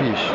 bicho.